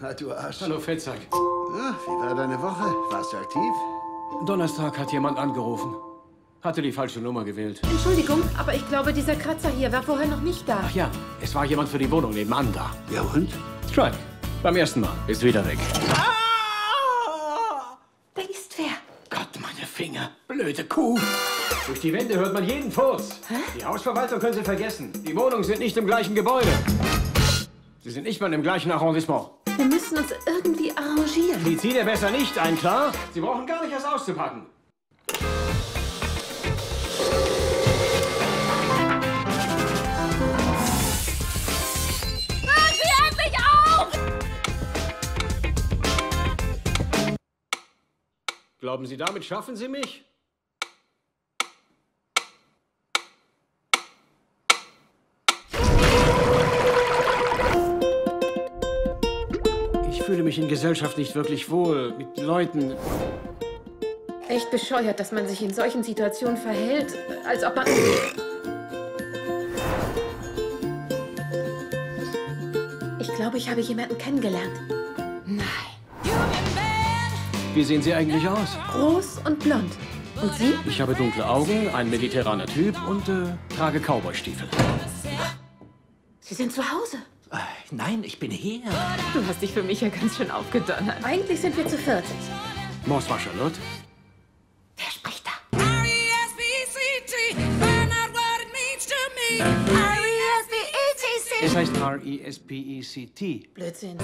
Na, du Arsch. Hallo, Fettsack. Ja, wie war deine Woche? Warst du aktiv? Donnerstag hat jemand angerufen. Hatte die falsche Nummer gewählt. Entschuldigung, aber ich glaube, dieser Kratzer hier war vorher noch nicht da. Ach ja, es war jemand für die Wohnung nebenan da. Ja und? Strike. Beim ersten Mal. Ist wieder weg. Da ist wer. Gott, meine Finger. Blöde Kuh. Durch die Wände hört man jeden Furz. Die Hausverwaltung können Sie vergessen. Die Wohnungen sind nicht im gleichen Gebäude. Sie sind nicht mal im gleichen Arrondissement. Wir müssen uns irgendwie arrangieren. Die zieht ihr besser nicht ein, klar? Sie brauchen gar nicht erst auszupacken. Mach sie endlich auf! Glauben Sie, damit schaffen Sie mich? Ich fühle mich in Gesellschaft nicht wirklich wohl. Mit Leuten. Echt bescheuert, dass man sich in solchen Situationen verhält, als ob man... Ich glaube, ich habe jemanden kennengelernt. Nein. Wie sehen Sie eigentlich aus? Groß und blond. Und Sie? Ich habe dunkle Augen, ein mediterraner Typ und äh, trage Cowboystiefel. Sie sind zu Hause. Äh, Nein, ich bin hier. Du hast dich für mich ja ganz schön aufgedonnert. Eigentlich sind wir zu viert. Mors war Charlotte? Wer spricht da? R-E-S-P-C-T, find out what it means to me. R-E-S-P-E-T-C. Es heißt R-E-S-P-E-C-T. Blödsinn.